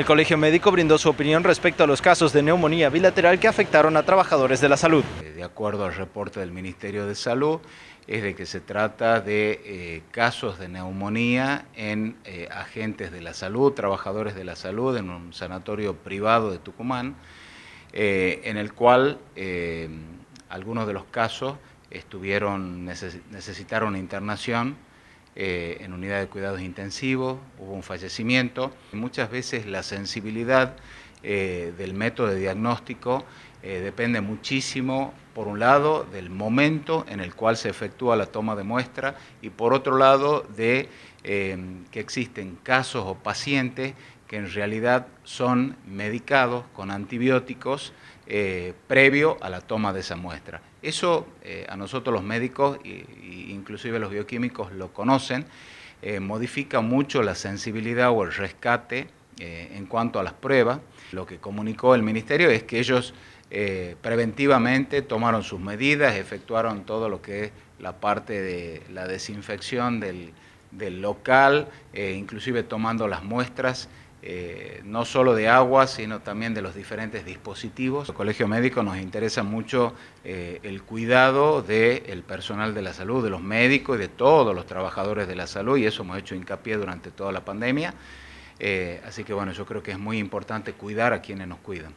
El Colegio Médico brindó su opinión respecto a los casos de neumonía bilateral que afectaron a trabajadores de la salud. De acuerdo al reporte del Ministerio de Salud, es de que se trata de eh, casos de neumonía en eh, agentes de la salud, trabajadores de la salud, en un sanatorio privado de Tucumán, eh, en el cual algunos de los casos estuvieron, necesitaron internación en unidad de cuidados intensivos, hubo un fallecimiento. Muchas veces la sensibilidad del método de diagnóstico eh, depende muchísimo, por un lado, del momento en el cual se efectúa la toma de muestra y por otro lado, de eh, que existen casos o pacientes que en realidad son medicados con antibióticos eh, previo a la toma de esa muestra. Eso a nosotros los médicos, e inclusive los bioquímicos lo conocen, modifica mucho la sensibilidad o el rescate en cuanto a las pruebas. Lo que comunicó el Ministerio es que ellos eh, preventivamente tomaron sus medidas, efectuaron todo lo que es la parte de la desinfección del, local, eh, inclusive tomando las muestras eh, no solo de agua, sino también de los diferentes dispositivos. El Colegio Médico nos interesa mucho el cuidado del personal de la salud, de los médicos y de todos los trabajadores de la salud, y eso hemos hecho hincapié durante toda la pandemia. así que bueno, yo creo que es muy importante cuidar a quienes nos cuidan.